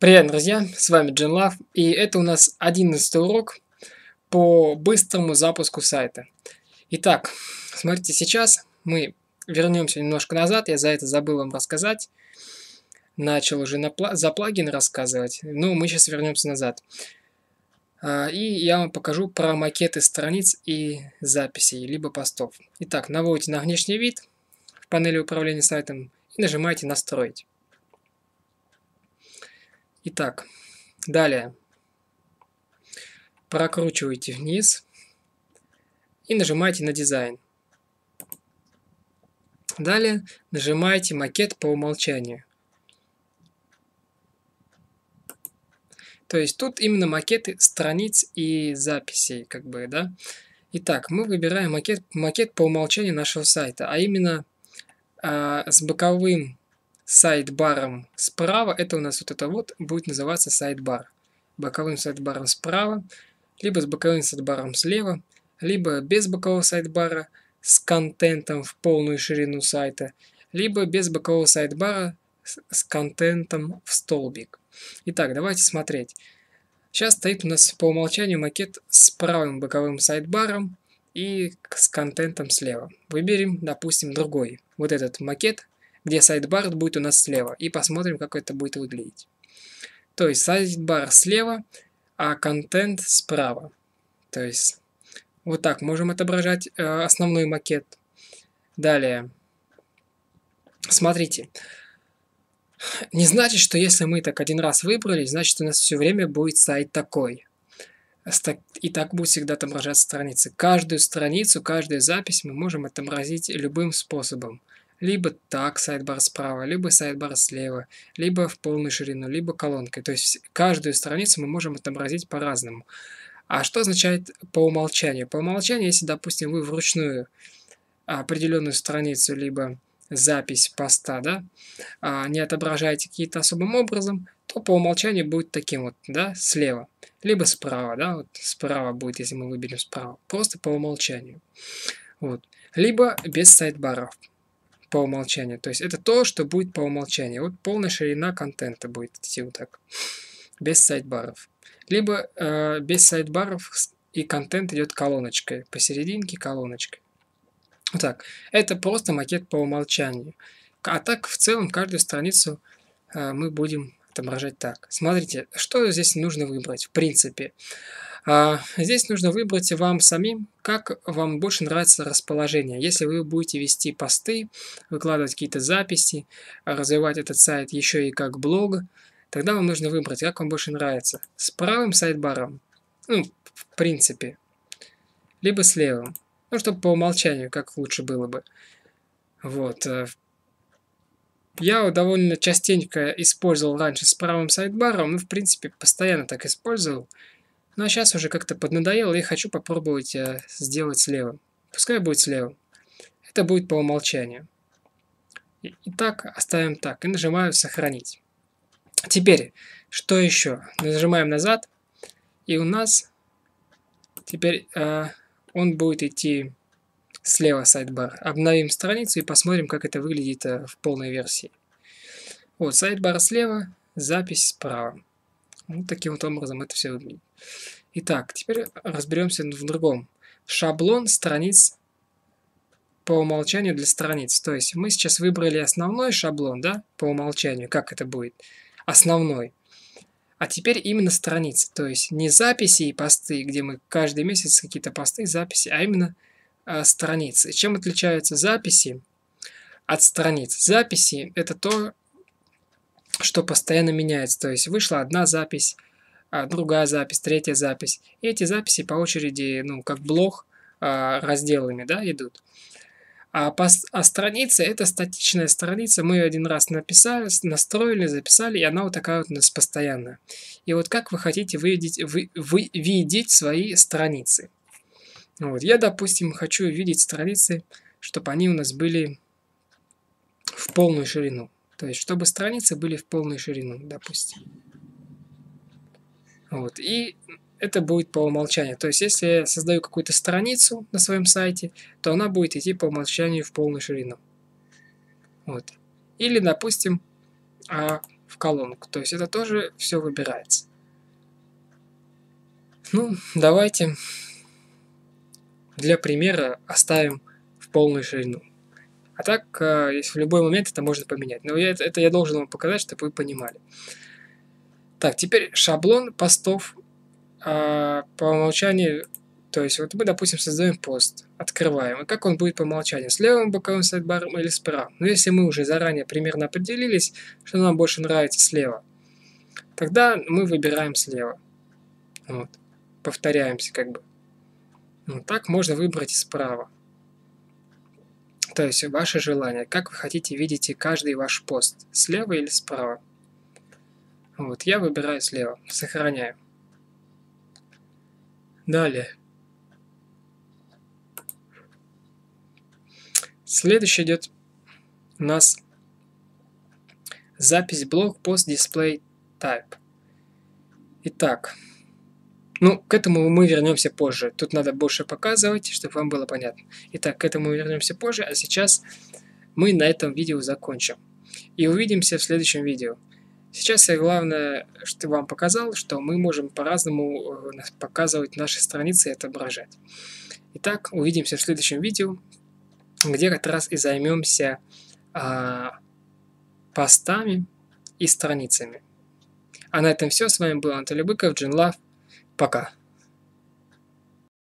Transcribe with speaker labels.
Speaker 1: Привет, друзья! С вами Джин Лав, и это у нас одиннадцатый урок по быстрому запуску сайта. Итак, смотрите, сейчас мы вернемся немножко назад, я за это забыл вам рассказать. Начал уже на пла за плагин рассказывать, но мы сейчас вернемся назад. А, и я вам покажу про макеты страниц и записей, либо постов. Итак, наводите на внешний вид в панели управления сайтом и нажимаете «Настроить». Итак, далее прокручиваете вниз и нажимаете на дизайн. Далее нажимаете макет по умолчанию. То есть тут именно макеты страниц и записей, как бы, да. Итак, мы выбираем макет, макет по умолчанию нашего сайта, а именно э, с боковым сайдбаром справа, это у нас вот это вот будет называться сайдбар. Боковым сайдбаром справа, либо с боковым сайдбаром слева, либо без бокового сайдбара с контентом в полную ширину сайта, либо без бокового сайдбара с, контентом в столбик. Итак, давайте смотреть. Сейчас стоит у нас по умолчанию макет с правым боковым сайдбаром и с контентом слева. Выберем, допустим, другой. Вот этот макет где сайдбар будет у нас слева. И посмотрим, как это будет выглядеть. То есть сайдбар слева, а контент справа. То есть вот так можем отображать э, основной макет. Далее. Смотрите. Не значит, что если мы так один раз выбрали, значит у нас все время будет сайт такой. И так будет всегда отображаться страницы. Каждую страницу, каждую запись мы можем отобразить любым способом либо так сайдбар справа, либо сайдбар слева, либо в полную ширину, либо колонкой. То есть каждую страницу мы можем отобразить по-разному. А что означает по умолчанию? По умолчанию, если, допустим, вы вручную определенную страницу, либо запись поста, да, а, не отображаете какие-то особым образом, то по умолчанию будет таким вот, да, слева, либо справа, да, вот справа будет, если мы выберем справа, просто по умолчанию. Вот. Либо без сайдбаров по умолчанию. То есть это то, что будет по умолчанию. Вот полная ширина контента будет идти вот так, без сайдбаров. Либо э, без сайдбаров и контент идет колоночкой, посерединке колоночкой. Вот так. Это просто макет по умолчанию. А так в целом каждую страницу э, мы будем отображать так. Смотрите, что здесь нужно выбрать в принципе. А, здесь нужно выбрать вам самим, как вам больше нравится расположение. Если вы будете вести посты, выкладывать какие-то записи, развивать этот сайт еще и как блог, тогда вам нужно выбрать, как вам больше нравится. С правым сайдбаром, ну, в принципе, либо с левым. Ну, чтобы по умолчанию, как лучше было бы. Вот. Я довольно частенько использовал раньше с правым сайдбаром, ну, в принципе, постоянно так использовал. Ну а сейчас уже как-то поднадоело и хочу попробовать э, сделать слева. Пускай будет слева. Это будет по умолчанию. Итак, оставим так и нажимаю «Сохранить». Теперь, что еще? Нажимаем назад, и у нас теперь э, он будет идти слева сайдбар. Обновим страницу и посмотрим, как это выглядит э, в полной версии. Вот, сайдбар слева, запись справа. Вот таким вот образом это все выглядит. Итак, теперь разберемся в другом. Шаблон страниц по умолчанию для страниц. То есть мы сейчас выбрали основной шаблон, да, по умолчанию. Как это будет? Основной. А теперь именно страницы. То есть не записи и посты, где мы каждый месяц какие-то посты, записи, а именно э, страницы. Чем отличаются записи от страниц? Записи – это то, что постоянно меняется. То есть вышла одна запись, а другая запись, третья запись. И эти записи по очереди, ну, как блок а, разделами, да, идут. А, по, а страница это статичная страница. Мы ее один раз написали, настроили, записали, и она вот такая вот у нас постоянная. И вот как вы хотите выведить, вы, вы, видеть свои страницы. Вот. Я, допустим, хочу видеть страницы, чтобы они у нас были в полную ширину. То есть, чтобы страницы были в полную ширину, допустим. Вот. И это будет по умолчанию. То есть, если я создаю какую-то страницу на своем сайте, то она будет идти по умолчанию в полную ширину. Вот. Или, допустим, а, в колонку. То есть это тоже все выбирается. Ну, давайте для примера оставим в полную ширину. А так, э, если в любой момент это можно поменять. Но я, это я должен вам показать, чтобы вы понимали. Так, теперь шаблон постов а, по умолчанию. То есть, вот мы, допустим, создаем пост, открываем. И как он будет по умолчанию? С левым боковым сайдбаром или с правым? Но если мы уже заранее примерно определились, что нам больше нравится слева, тогда мы выбираем слева. Вот. Повторяемся как бы. Вот так можно выбрать и справа. То есть ваше желание, как вы хотите видеть каждый ваш пост, слева или справа. Вот, я выбираю слева, сохраняю. Далее. Следующий идет у нас запись блог пост display type. Итак, ну, к этому мы вернемся позже. Тут надо больше показывать, чтобы вам было понятно. Итак, к этому вернемся позже, а сейчас мы на этом видео закончим. И увидимся в следующем видео. Сейчас я главное, что вам показал, что мы можем по-разному э, показывать наши страницы и отображать. Итак, увидимся в следующем видео, где как раз и займемся а, постами и страницами. А на этом все. С вами был Анатолий Быков, Джин. Пока.